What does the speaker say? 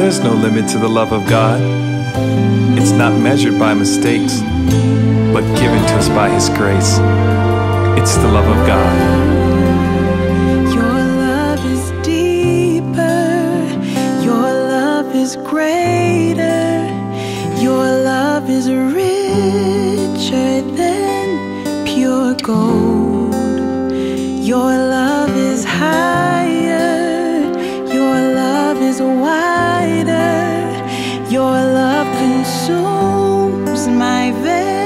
There's no limit to the love of God. It's not measured by mistakes, but given to us by His grace. It's the love of God. Your love is deeper. Your love is greater. Your love is richer than pure gold. Your love is high. Your love consumes my veins.